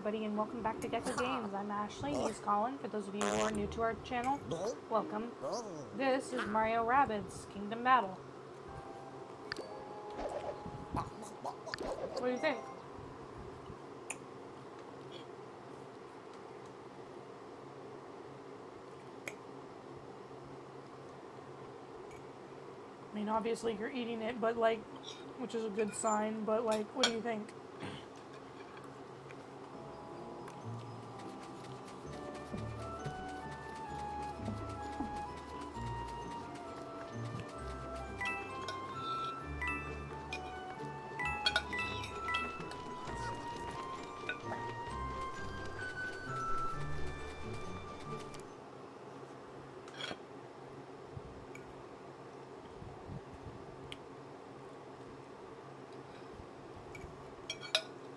everybody, and welcome back to Gecko Games. I'm Ashley, he's Colin. For those of you who are new to our channel, welcome. This is Mario Rabbids Kingdom Battle. What do you think? I mean, obviously you're eating it, but like, which is a good sign, but like, what do you think?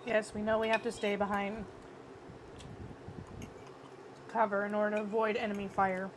Yes, we know we have to stay behind cover in order to avoid enemy fire.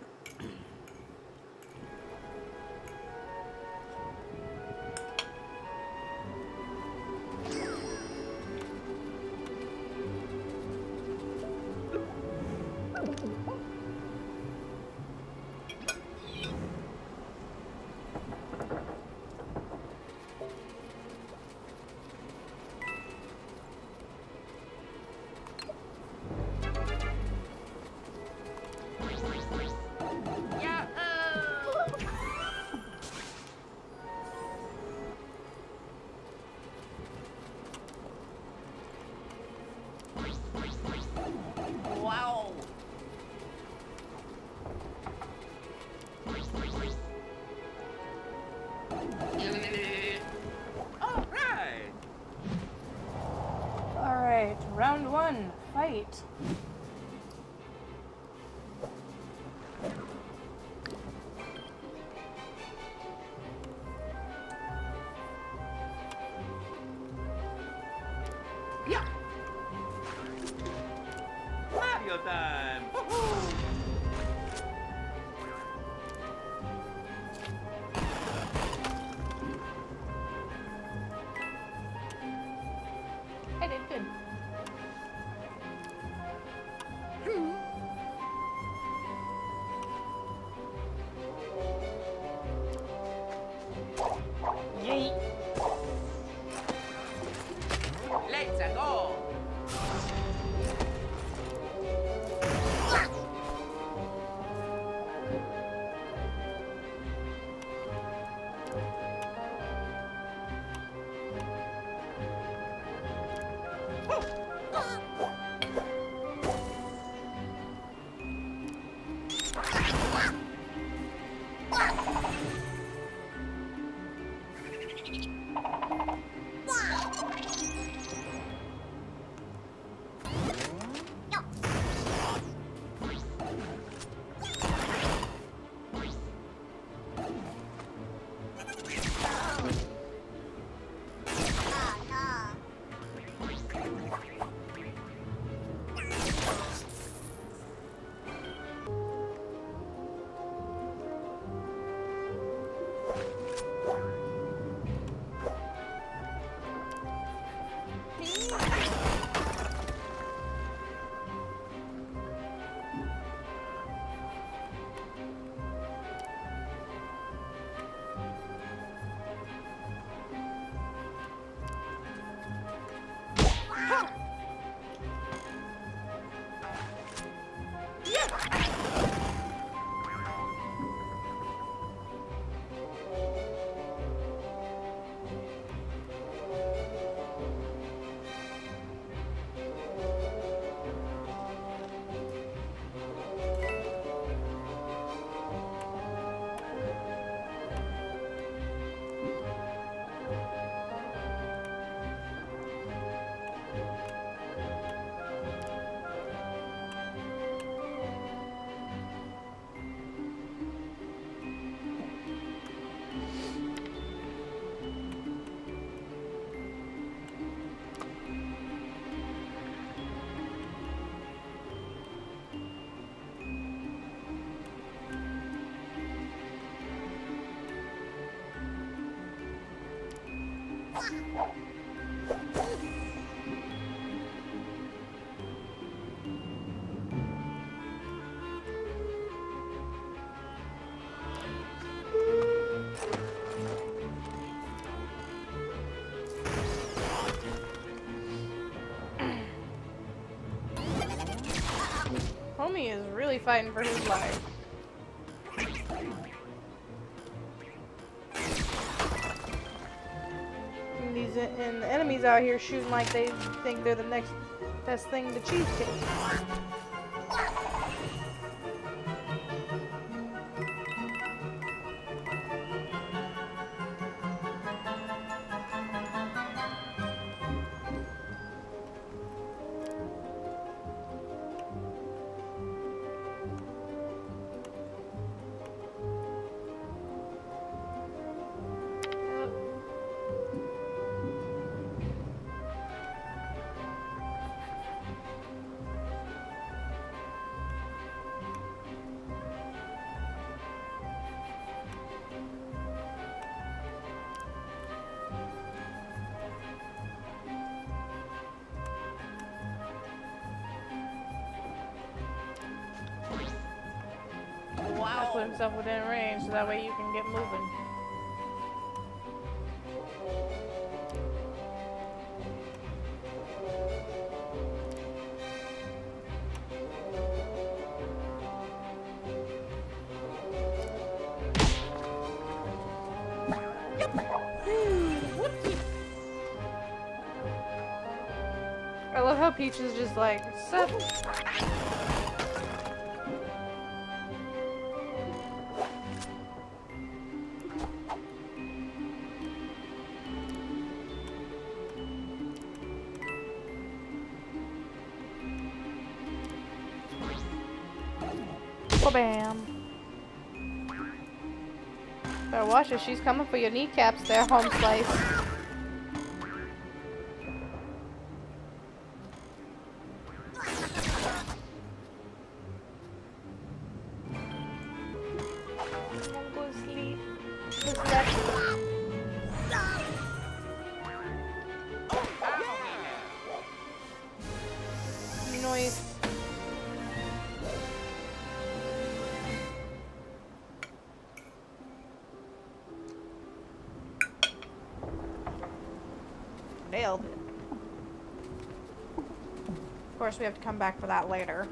Homie is really fighting for his life. Out here shooting like they think they're the next best thing to cheesecake. Put himself within range so that way you can get moving. I love how Peach is just like, sup? She's coming for your kneecaps there, home slice. We have to come back for that later.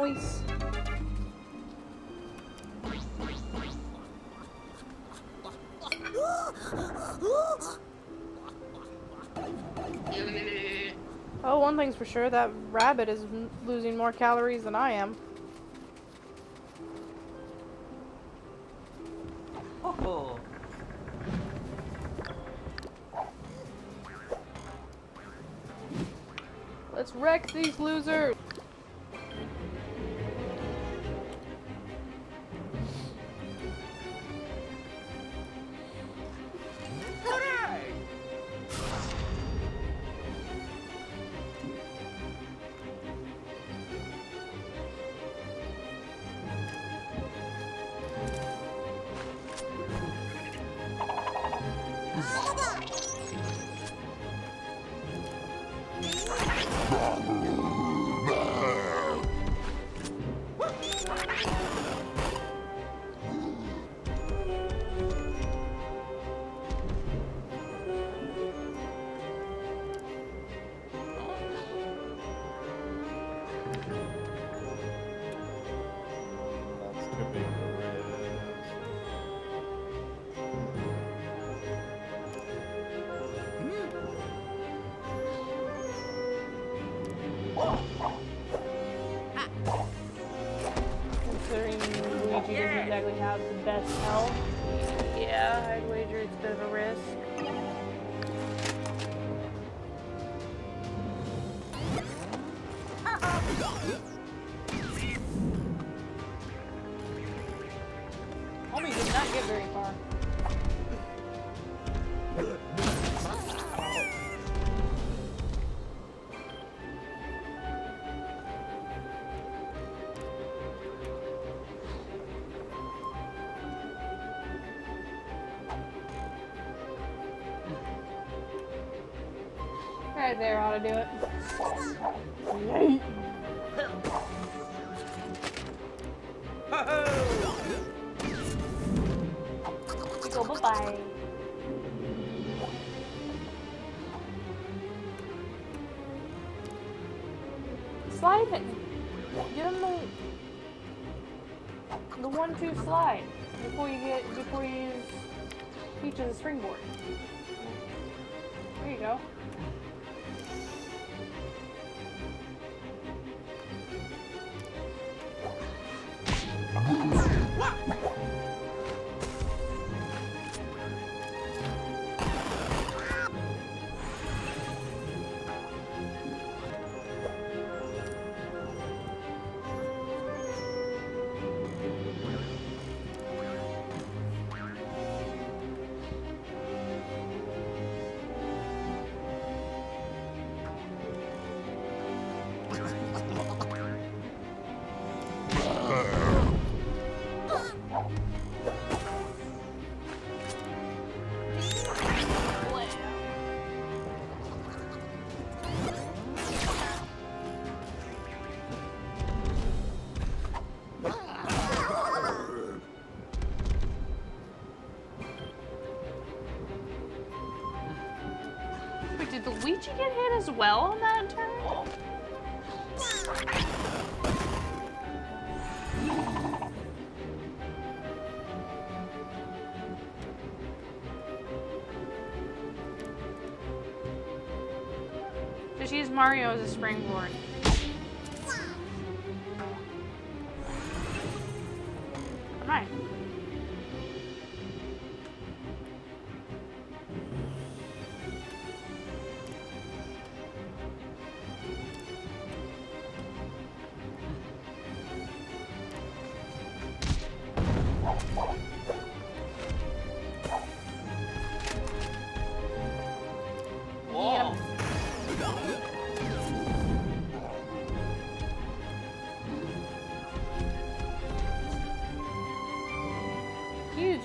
Noise. Oh, one thing's for sure, that rabbit is losing more calories than I am. Oh. Let's wreck these losers! Best health. Yeah, I'd wager it's a bit of a risk. Homie did not get very Right there ought to do it. Yay. Go bye bye. Slide it. Get him the the one two slide before you get before you use a springboard. Did Luigi get hit as well on that turn? Just use Mario as a springboard.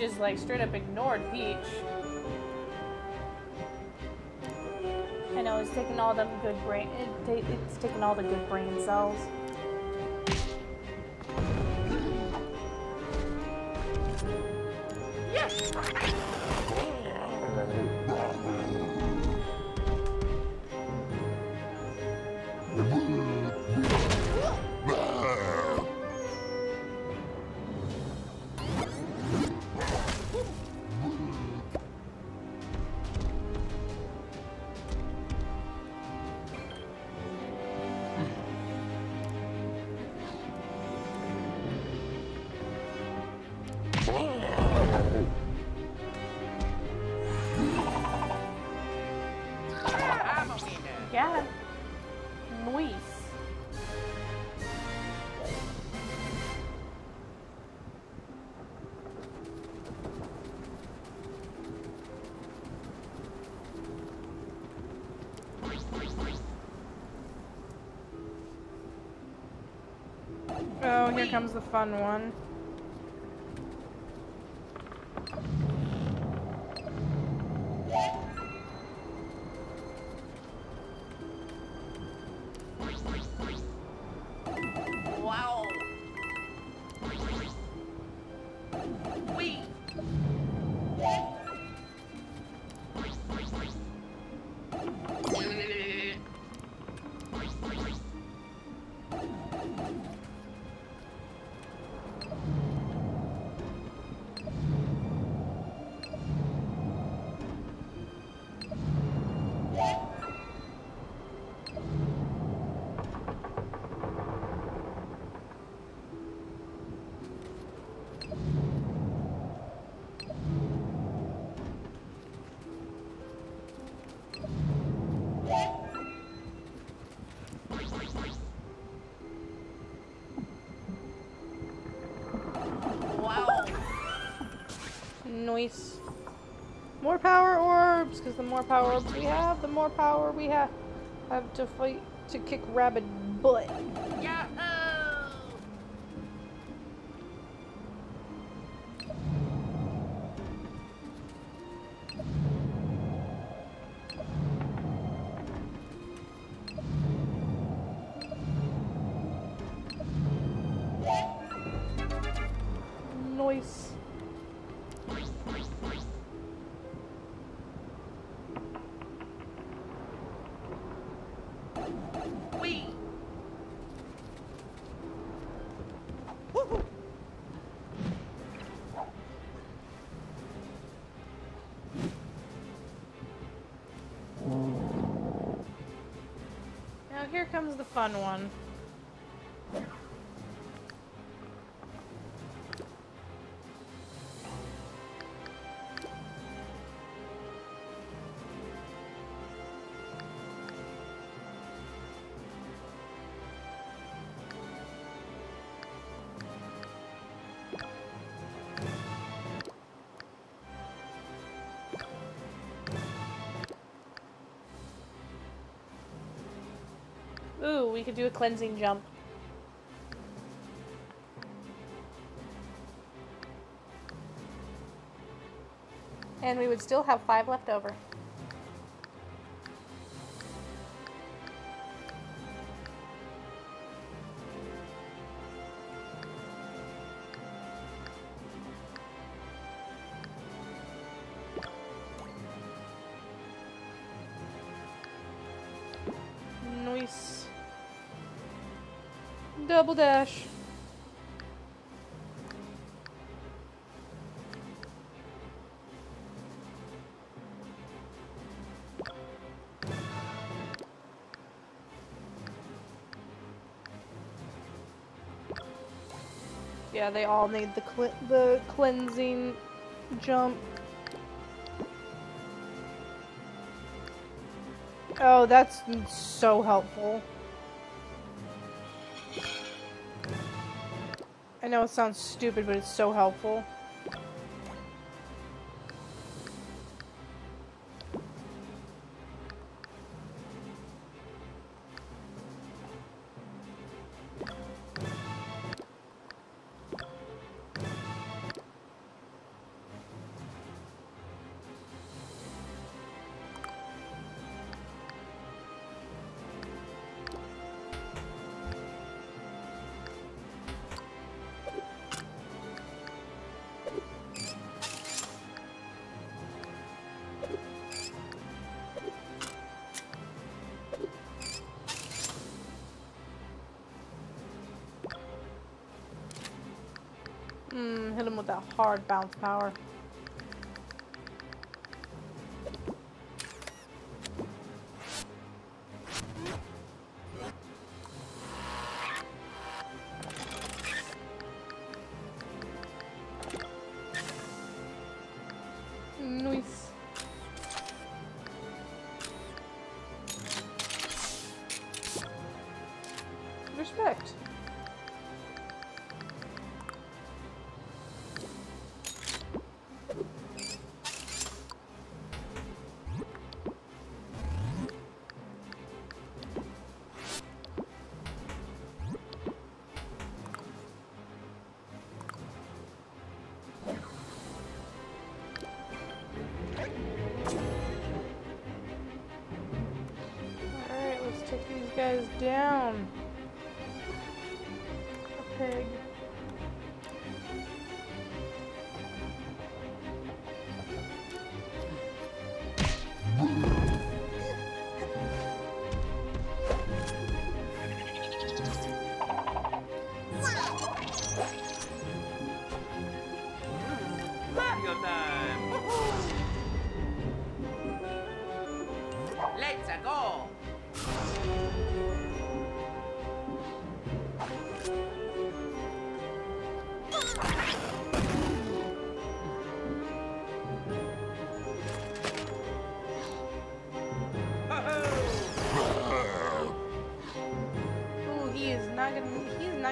Just like straight up ignored Peach. I know it's taking all them good brain. It it's taking all the good brain cells. Here comes the fun one. Nice. More power orbs, because the more power orbs we have, the more power we have have to fight to kick rabbit butt. Here comes the fun one. We could do a cleansing jump. And we would still have five left over. Nice. Double dash. Yeah, they all need the cle the cleansing jump. Oh, that's so helpful. I know it sounds stupid, but it's so helpful. Hmm, hit him with that hard bounce power. Guys down. A pig.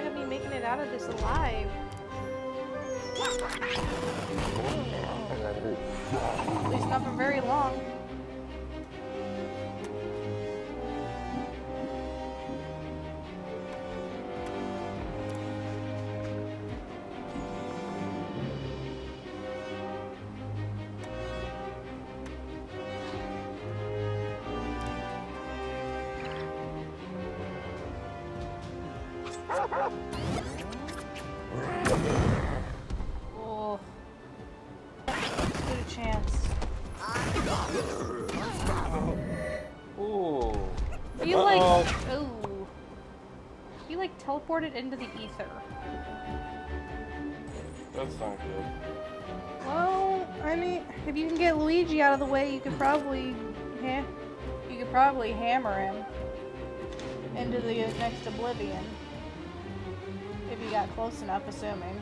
Gonna be making it out of this alive. At least not for very long. Oh. You like teleported into the ether. That's not good. Well, I mean, if you can get Luigi out of the way, you could probably, yeah, you could probably hammer him into the uh, next oblivion. If you got close enough, assuming.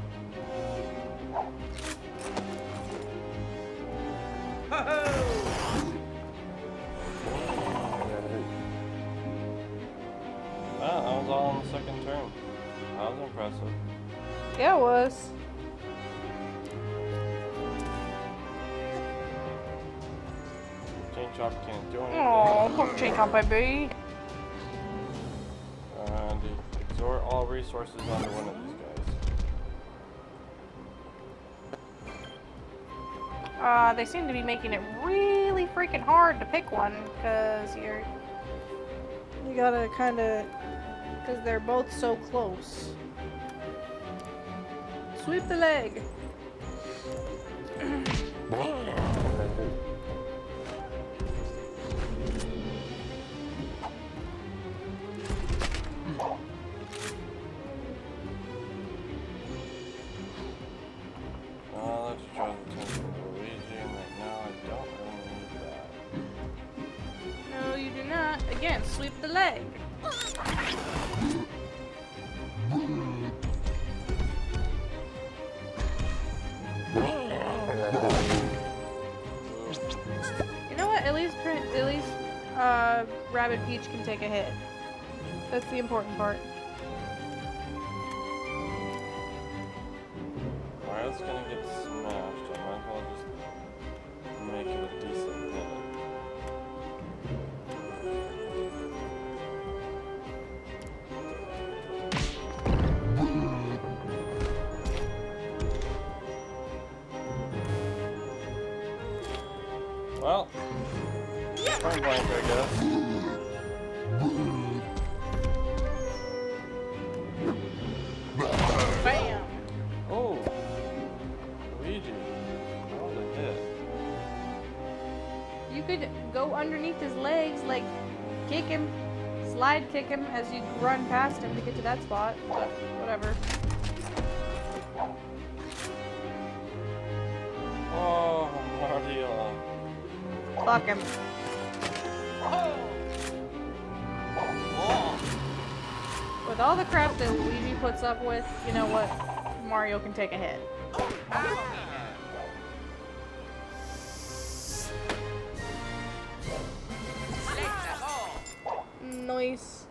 Yeah, it was. Chain Chomp can't do anything. Oh, poor Jacob, baby. And exhort all resources onto one of these guys. Uh, they seem to be making it really freaking hard to pick one because you're you gotta kind of because they're both so close. Sweep the leg. Let's draw the Rabbid Peach can take a hit. That's the important part. Mario's gonna get smashed. I might well just make it a decent hit. Well, point blank, I guess. Bam. Oh, Luigi, that was a hit. You could go underneath his legs, like kick him, slide kick him as you run past him to get to that spot. But whatever. Oh, Mario. Fuck him. With all the crap that Luigi puts up with, you know what? Mario can take a hit. Nice.